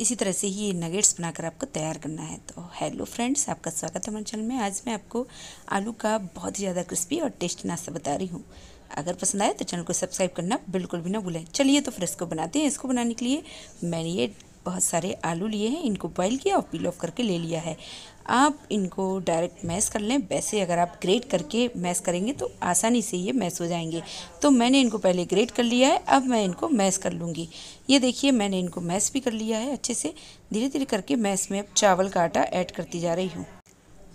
इसी तरह से ही ये नगेट्स बनाकर आपको तैयार करना है। तो हेलो फ्रेंड्स आपका स्वागत है हमारे चैनल में। आज मैं आपको आलू का बहुत ही ज़्यादा क्रिस्पी और टेस्टी नाश्ता बता रही हूँ। अगर पसंद आए तो चैनल को सब्सक्राइब करना बिल्कुल भी ना भूलें। चलिए तो फिर इसको बनाते हैं। इसको बनाने के लिए मैंने ये बहुत सारे आलू लिए हैं, इनको बॉईल किया और पील ऑफ़ करके ले लिया है। आप इनको डायरेक्ट मैश कर लें। वैसे अगर आप ग्रेट करके मैश करेंगे तो आसानी से ये मैश हो जाएँगे। तो मैंने इनको पहले ग्रेट कर लिया है, अब मैं इनको मैश कर लूँगी। ये देखिए, मैंने इनको मैश भी कर लिया है अच्छे से। धीरे धीरे करके मैश में अब चावल का आटा ऐड करती जा रही हूँ।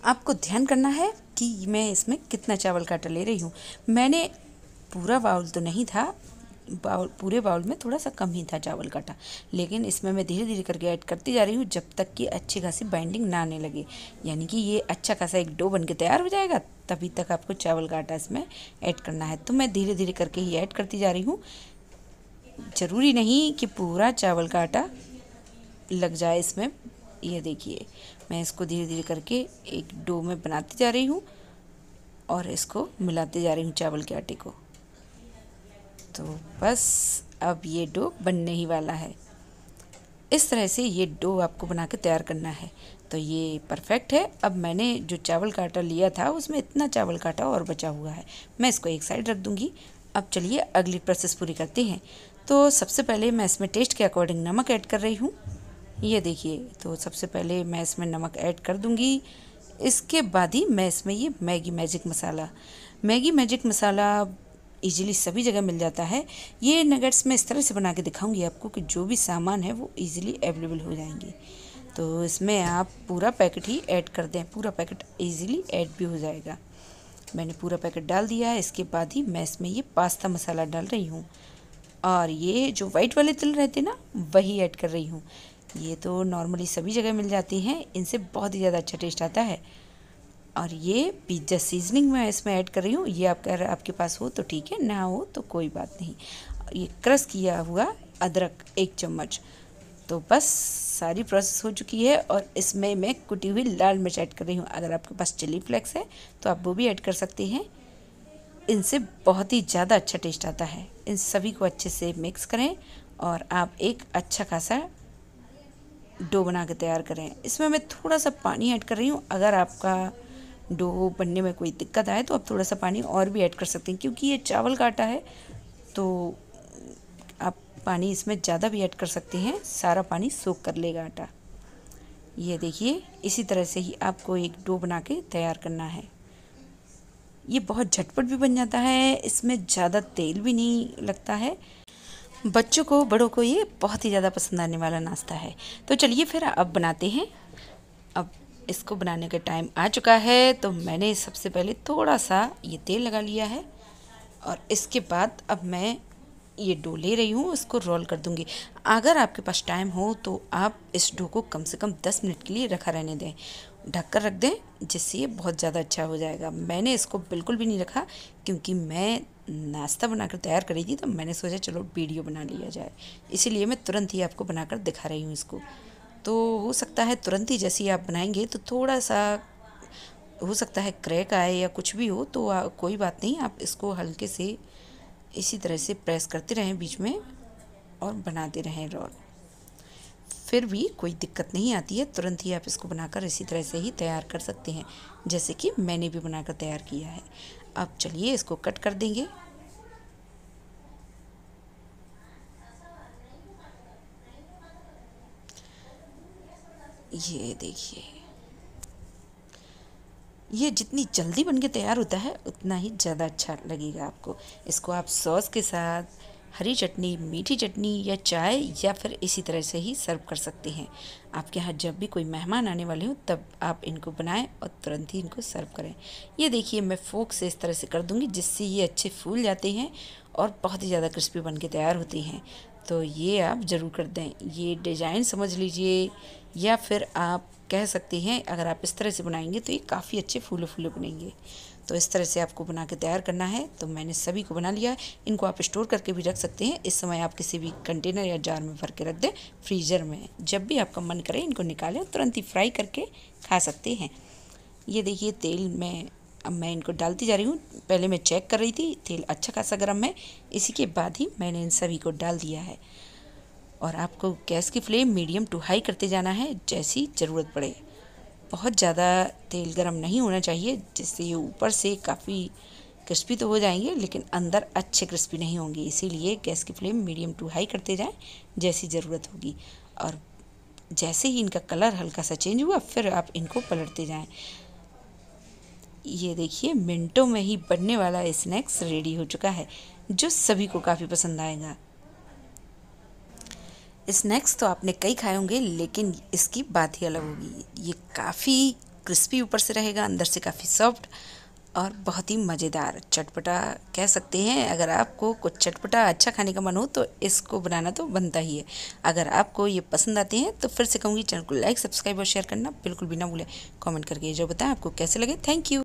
आपको ध्यान करना है कि मैं इसमें कितना चावल का आटा ले रही हूँ। मैंने पूरा बाउल तो नहीं था बाउल, पूरे बाउल में थोड़ा सा कम ही था चावल का आटा लेकिन इसमें मैं धीरे धीरे करके ऐड करती जा रही हूँ जब तक कि अच्छी खासी बाइंडिंग ना आने लगे। यानी कि ये अच्छा खासा एक डो बन के तैयार हो जाएगा, तभी तक आपको चावल का आटा इसमें ऐड करना है। तो मैं धीरे धीरे करके ही ऐड करती जा रही हूँ। ज़रूरी नहीं कि पूरा चावल का आटा लग जाए इसमें। ये देखिए, मैं इसको धीरे धीरे करके एक डो में बनाती जा रही हूँ और इसको मिलाते जा रही हूँ चावल के आटे को। तो बस अब ये डो बनने ही वाला है। इस तरह से ये डो आपको बना के तैयार करना है। तो ये परफेक्ट है। अब मैंने जो चावल का आटा लिया था, उसमें इतना चावल का आटा और बचा हुआ है। मैं इसको एक साइड रख दूँगी। अब चलिए अगली प्रोसेस पूरी करते हैं। तो सबसे पहले मैं इसमें टेस्ट के अकॉर्डिंग नमक ऐड कर रही हूँ। ये देखिए तो सबसे पहले मैं इसमें नमक ऐड कर दूँगी। इसके बाद ही मैं इसमें ये Maggi magic masala. Maggi magic masala easily सभी जगह मिल जाता है। ये नगेट्स मैं इस तरह से बना के दिखाऊँगी आपको कि जो भी सामान है वो इजीली अवेलेबल हो जाएँगे। तो इसमें आप पूरा पैकेट ही ऐड कर दें, पूरा पैकेट इजीली ऐड भी हो जाएगा। मैंने पूरा पैकेट डाल दिया है, इसके बाद ही मैं इसमें ये पास्ता मसाला डाल रही हूँ। और ये जो वाइट वाले तिल रहते ना, वही ऐड कर रही हूँ। ये तो नॉर्मली सभी जगह मिल जाती हैं, इनसे बहुत ही ज़्यादा अच्छा टेस्ट आता है। और ये पिज़्ज़ा सीजनिंग मैं इसमें ऐड कर रही हूँ। ये आप अगर आपके पास हो तो ठीक है, ना हो तो कोई बात नहीं। ये क्रश किया हुआ अदरक एक चम्मच। तो बस सारी प्रोसेस हो चुकी है और इसमें मैं कुटी हुई लाल मिर्च ऐड कर रही हूँ। अगर आपके पास चिली फ्लेक्स है तो आप वो भी ऐड कर सकते हैं। इनसे बहुत ही ज़्यादा अच्छा टेस्ट आता है। इन सभी को अच्छे से मिक्स करें और आप एक अच्छा खासा डो बना के तैयार करें। इसमें मैं थोड़ा सा पानी ऐड कर रही हूँ। अगर आपका डो बनने में कोई दिक्कत आए तो आप थोड़ा सा पानी और भी ऐड कर सकते हैं, क्योंकि ये चावल का आटा है तो आप पानी इसमें ज़्यादा भी ऐड कर सकते हैं, सारा पानी सोख कर लेगा आटा। ये देखिए, इसी तरह से ही आपको एक डो बना के तैयार करना है। ये बहुत झटपट भी बन जाता है, इसमें ज़्यादा तेल भी नहीं लगता है। बच्चों को, बड़ों को ये बहुत ही ज़्यादा पसंद आने वाला नाश्ता है। तो चलिए फिर अब बनाते हैं इसको बनाने का टाइम आ चुका है तो मैंने सबसे पहले थोड़ा सा ये तेल लगा लिया है और इसके बाद अब मैं ये डो ले रही हूँ, इसको रोल कर दूँगी। अगर आपके पास टाइम हो तो आप इस डो को कम से कम दस मिनट के लिए रखा रहने दें। ढक कर रख दें, जिससे ये बहुत ज़्यादा अच्छा हो जाएगा। मैंने इसको बिल्कुल भी नहीं रखा, क्योंकि मैं नाश्ता बनाकर तैयार करी थी तो मैंने सोचा चलो वीडियो बना लिया जाए। इसीलिए मैं तुरंत ही आपको बनाकर दिखा रही हूँ इसको। तो हो सकता है तुरंत ही जैसे ही आप बनाएँगे तो थोड़ा सा हो सकता है क्रैक आए या कुछ भी हो तो आ, कोई बात नहीं आप इसको हल्के से इसी तरह से प्रेस करते रहें बीच में और बनाते रहें रोल फिर भी कोई दिक्कत नहीं आती है तुरंत ही आप इसको बनाकर इसी तरह से ही तैयार कर सकते हैं जैसे कि मैंने भी बनाकर तैयार किया है। अब चलिए इसको कट कर देंगे। ये देखिए। ये जितनी जल्दी बन के तैयार होता है, उतना ही ज़्यादा अच्छा लगेगा आपको। इसको आप सॉस के साथ, हरी चटनी, मीठी चटनी या चाय या फिर इसी तरह से ही सर्व कर सकते हैं। आपके यहाँ जब भी कोई मेहमान आने वाले हों, तब आप इनको बनाएँ और तुरंत ही इनको सर्व करें। ये देखिए, मैं फोक से इस तरह से कर दूँगी जिससे ये अच्छे फूल जाते हैं और बहुत ही ज़्यादा क्रिस्पी बन के तैयार होते हैं। तो ये आप ज़रूर कर दें। ये डिज़ाइन समझ लीजिए, या फिर आप कह सकते हैं, अगर आप इस तरह से बनाएँगे तो ये काफ़ी अच्छे फूले फूले बनेंगे। तो इस तरह से आपको बना के तैयार करना है तो मैंने सभी को बना लिया। है इनको आप स्टोर करके भी रख सकते हैं। इस समय आप किसी भी कंटेनर या जार में भर के रख दें, फ्रीज़र में। जब भी आपका मन करे, इनको निकालें तुरंत ही फ्राई करके खा सकते हैं। ये देखिए, तेल में अब मैं इनको डालती जा रही हूँ। पहले मैं चेक कर रही थी, तेल अच्छा खासा गर्म है। इसी के बाद ही मैंने इन सभी को डाल दिया है। और आपको गैस की फ्लेम मीडियम टू हाई करते जाना है, जैसी ज़रूरत पड़े। बहुत ज़्यादा तेल गर्म नहीं होना चाहिए, जिससे ये ऊपर से काफ़ी क्रिस्पी तो हो जाएँगे, लेकिन अंदर अच्छे क्रिस्पी नहीं होंगे। इसीलिए गैस की फ्लेम मीडियम टू हाई करते जाएँ, जैसी ज़रूरत होगी। और जैसे ही इनका कलर हल्का सा चेंज हुआ, फिर आप इनको पलटते जाएँ। ये देखिए, मिनटों में ही बनने वाला स्नैक्स रेडी हो चुका है, जो सभी को काफ़ी पसंद आएगा। स्नैक्स तो आपने कई खाए होंगे, लेकिन इसकी बात ही अलग होगी। ये काफ़ी क्रिस्पी ऊपर से रहेगा, अंदर से काफ़ी सॉफ्ट और बहुत ही मज़ेदार। चटपटा कह सकते हैं, अगर आपको कुछ चटपटा अच्छा खाने का मन हो तो इसको बनाना तो बनता ही है। अगर आपको ये पसंद आते हैं तो फिर से कहूँगी, चैनल को लाइक सब्सक्राइब और शेयर करना बिल्कुल भी ना भूलें। कमेंट करके जो बताएँ, आपको कैसे लगे? Thank you